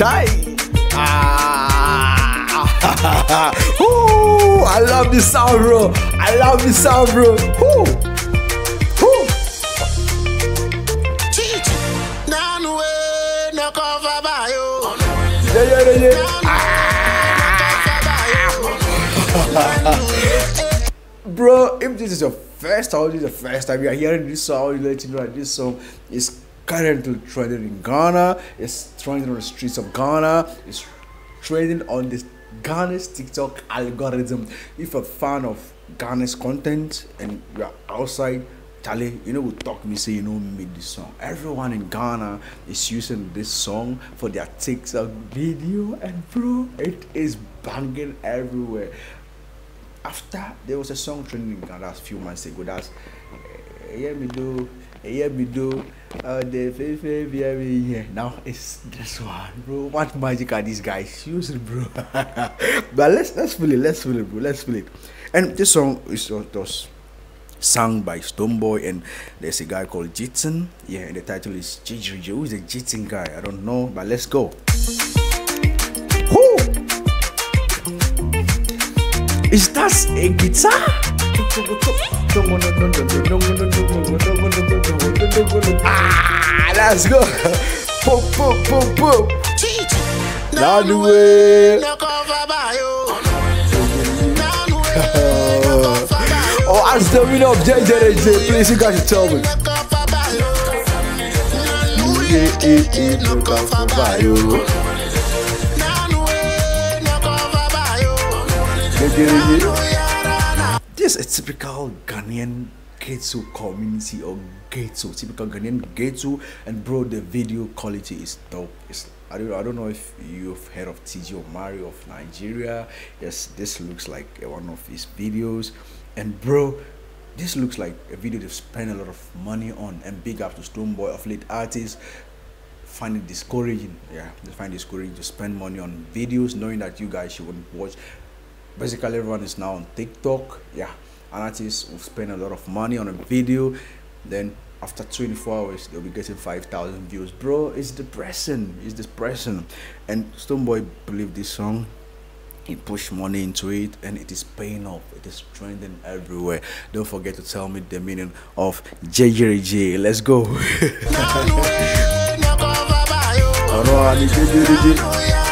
Chai. Ah. Ooh, I love this sound, bro. I love this sound, bro. Ooh. Yeah, yeah, yeah, yeah. Bro, if this is your first time, this is the first time you are hearing this song, you let you know that this song is currently trending in Ghana, it's trending on the streets of Ghana, it's trending on this Ghana's TikTok algorithm. If you're a fan of Ghana's content and you're outside, Charlie, you know, we talk me say, you know, made this song. Everyone in Ghana is using this song for their TikTok video, and bro, it is banging everywhere. After there was a song trending in Ghana a few months ago, that's eh, yeah me do, yeah me do, uh, the favorite yeah. Now it's this one, bro. What magic are these guys using, bro? but let's let's feel it, let's feel it, bro. Let's feel it. And this song is was sung by Stonebwoy and there's a guy called Jitson. Yeah, and the title is Jijri. Who's the Jitson guy? I don't know, but let's go. Is that a guitar? Ah, let's go. Boom, boom, boom, boom. Down the way. Oh, ask the winner of JJJ. Please, you guys tell me. Yeah, yeah, yeah, This a typical Ghanaian ghetto community or ghetto, typical Ghanaian ghetto, and bro, the video quality is dope. It's I don't I don't know if you've heard of TG Omori of Nigeria. Yes, this looks like one of his videos, and bro, this looks like a video they've spent a lot of money on. And big up to Stonebwoy of late artists. Find it discouraging, yeah. They find it discouraging to spend money on videos, knowing that you guys shouldn't watch basically everyone is now on tiktok yeah an artist will spend a lot of money on a video. Then after 24 hours they'll be getting 5000 views. Bro it's depressing it's depressing. And stonebwoy believe this song. He pushed money into it and it is paying off. It is trending everywhere. Don't forget to tell me the meaning of jjj let's go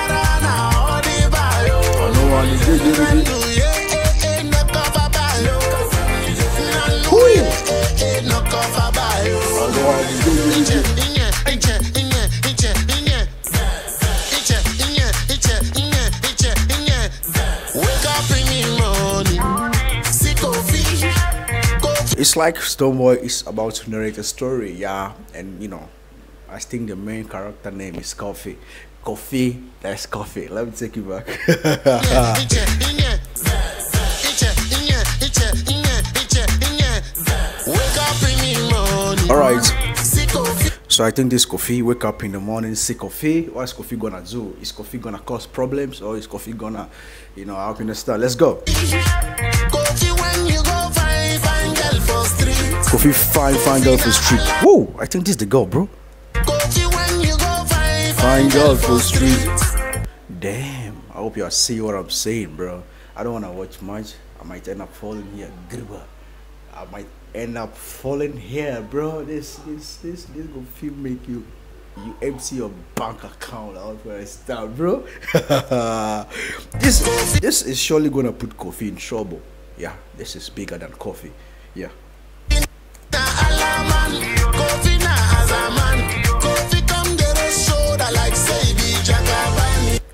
It's like Stonebwoy is about to narrate a story, yeah, and you know, I think the main character name is Kofi. Kofi, that's Kofi. Let me take you back. All right. So I think this Kofi, wake up in the morning, see Kofi. What is Kofi gonna do? Is Kofi gonna cause problems or is Kofi gonna, you know, how can I start? Let's go. Kofi fine, fine girl for street. Whoa, I think this is the girl, bro. Fine girl for street. Damn, I hope you all see what I'm saying, bro. I don't wanna watch much. I might end up falling here, gribber. I might end up falling here, bro. This, this, this, this go feel make you, you empty your bank account out where I start, bro. this, this is surely gonna put Kofi in trouble. Yeah, this is bigger than Kofi. Yeah.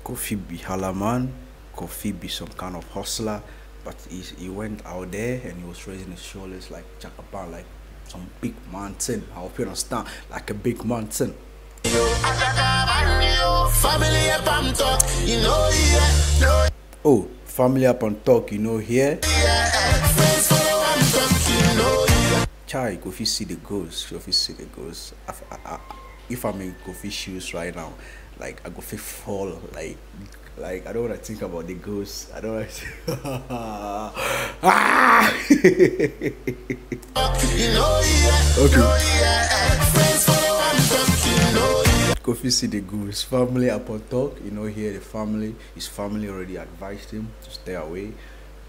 Kofi be Halaman, Kofi be some kind of hustler, but he, he went out there and he was raising his shoulders like Jakaban, like some big mountain. I hope you understand, like a big mountain. Oh, family up on talk, you know here. Chai, Kofi see the ghost. Kofi see the ghost. If, I, I, if I'm in Kofi shoes right now, like I go fit fall, like like I don't want to think about the ghost. I don't want to. ah! okay. Kofi see the goose. Family upon talk, you know, here the family, his family already advised him to stay away.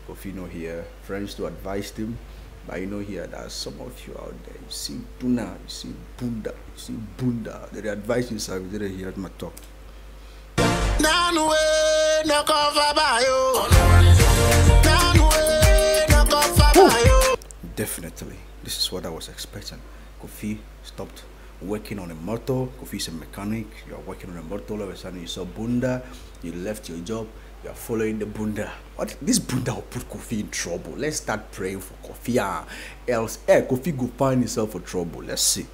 Kofi know here, friends to advise him. But you know here that some of you out there, you see Tuna, you see Bunda, see Bunda. They advise you, sir, you didn't hear my talk. Definitely, this is what I was expecting. Kofi stopped working on a motor. Kofi is a mechanic. You are working on a motor. All of a sudden, you saw Bunda. You left your job. You are following the Bunda. What this Bunda will put Kofi in trouble. Let's start praying for Kofi. Ah, else, eh, Kofi go find himself for trouble. Let's see.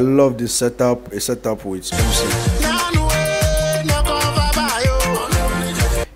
I love this setup. A setup with music.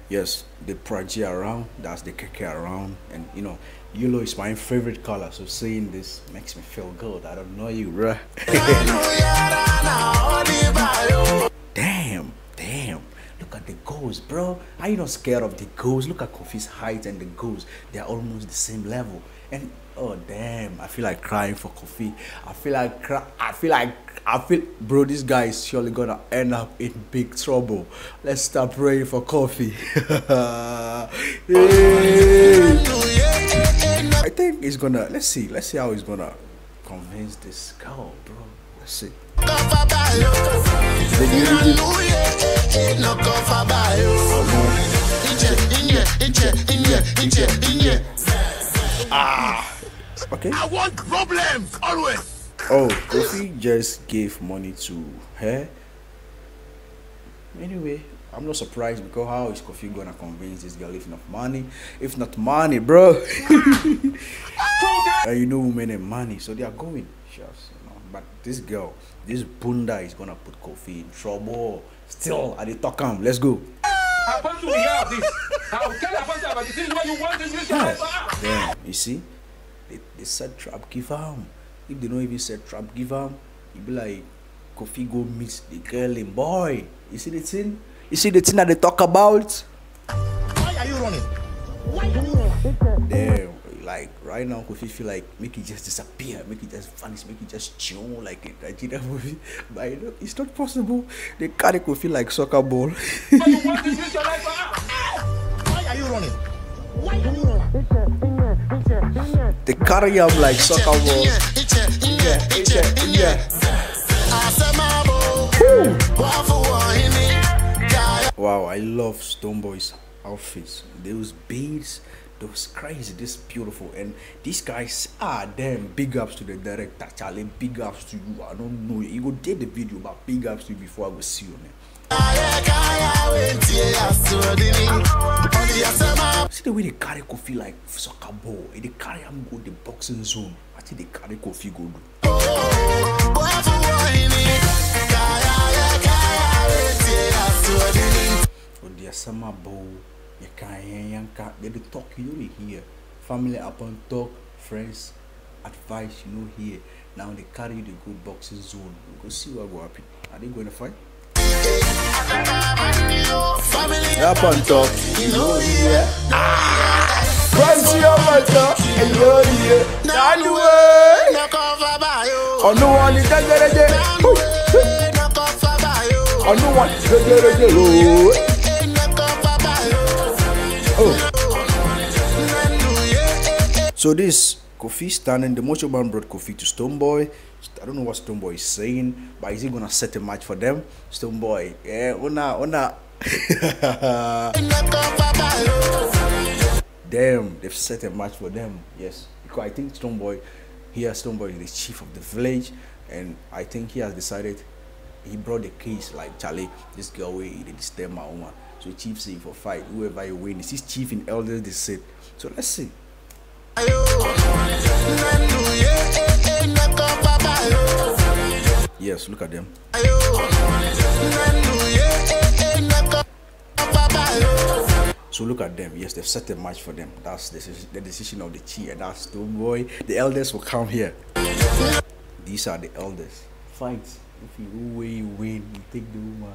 Yes, the Praji around. That's the keke around, and you know, yellow is my favorite color. So seeing this makes me feel good. I don't know you, bruh. damn, damn. Look at the bro. Are you not scared of the goals? Look at Kofi's height and the goals. They're almost the same level. And oh damn, I feel like crying for Kofi. I feel like cry- I feel like I feel bro, this guy is surely gonna end up in big trouble. Let's start praying for Kofi. I think he's gonna let's see, let's see how he's gonna convince this girl, bro. Let's see. Ah. Okay. I want problems always. Oh, Kofi just gave money to her. Anyway, I'm not surprised because how is Kofi gonna convince this girl if not money? If not money, bro. and you know women and money, so they are going. Just, you know. But this girl, this bunda is gonna put Kofi in trouble. Still, at the talk. Let's go. I want to hear this. I will tell Afonso about the things where you want to use your life for. Damn, you see? They, they said trap give am. If they don't even said trap give am, you be like Kofi go meet the girl in boy. You see the thing? You see the thing that they talk about? Why are you running? Damn, like right now Kofi feel like make it just disappear, make it just vanish, make it just chill like a Nigerian movie. But you know, it's not possible. They carry Kofi like soccer ball. Are you running? Why are you running? they carry him like soccer ball. Wow, I love Stonebwoy's outfits. Those beads, those crazy, this beautiful. And these guys are damn big ups to the director, Charlie. Big ups to you. I don't know. You go did the video, but big ups to you before I go see you, man. See the way they carry Kofi like soccer ball. Eh? They carry him go the boxing zone. I think they carry Kofi go do. Oh, For their summer bowl, you can't yanka. They dey talk, you know they hear. Family upon talk, friends, advice, you know here. Now they carry you to go boxing zone. We go see what go happen. Are they going to fight? Upon talk, you know here. Fancy your matter, and you're here. Anyway, on the one is On the one is So this Kofi standing, the Mocho Man brought Kofi to Stonebwoy. I don't know what Stonebwoy is saying, but is he gonna set a match for them? Stonebwoy, yeah, una, una. Damn, they've set a match for them. Yes, because I think Stonebwoy, here Stonebwoy is the chief of the village, and I think he has decided he brought the case like Charlie, this girl he did disturb my woman. So chief say for fight, whoever you win, is this chief in elders they said. So let's see. Yes, look at them. So look at them. Yes, they've set a match for them. That's the, the decision of the chief, and that's the boy. The elders will come here. These are the elders. Fight. If you win, you win. You take the woman.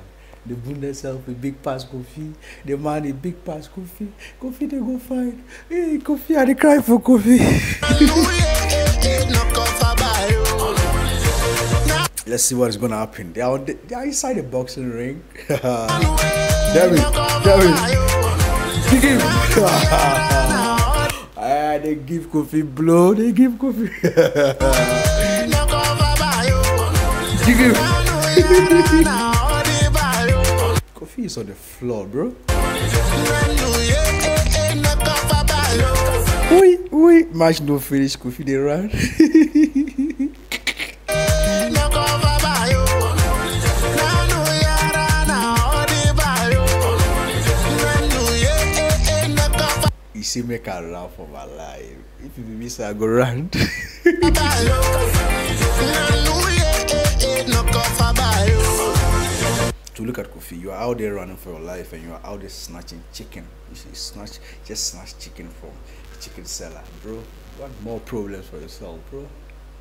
The boon themselves a big pass Kofi. The man a big pass Kofi. Kofi they go find. Hey, Kofi, I dey cry for Kofi. Let's see what is gonna happen. They are, they are inside the boxing ring. Damn it, damn it. Kick him. ah, they give Kofi blow. They give Kofi. Kick him. Is on the floor, bro. Wait, wait. Match no finish. Kofi they run. you see, make I run for my life. If you miss, I go run. to look at Kofi, you are out there running for your life and you are out there snatching chicken. You see, snatch, just snatch chicken from a chicken seller, bro. Want more problems for yourself, bro.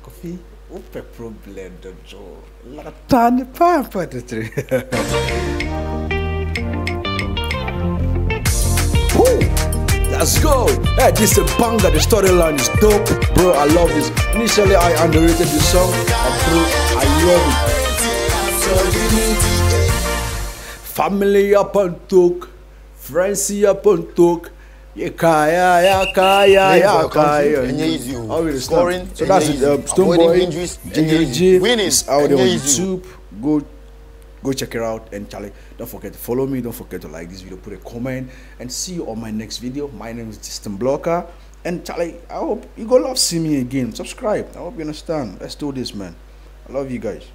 Kofi, open problem, the jaw. Latani pampa the tree. Let's go! Hey, this is a banger. The storyline is dope, bro. I love this. Initially, I underrated this song, but bro, I love it. Family up on talk, friends up talk. Yeah, kaya, yeah, kaya, Playing yeah, for your country, kaya. How dey Scoring. So that's it. Uh, Stonebwoy, injuries, Enye Enye easy. G. Winning, It's out there on YouTube. Go go check it out and Charlie don't forget to follow me don't forget to like this video put a comment and see you on my next video my name is Justin Blocker and Charlie I hope you go love see me again subscribe I hope you understand let's do this man I love you guys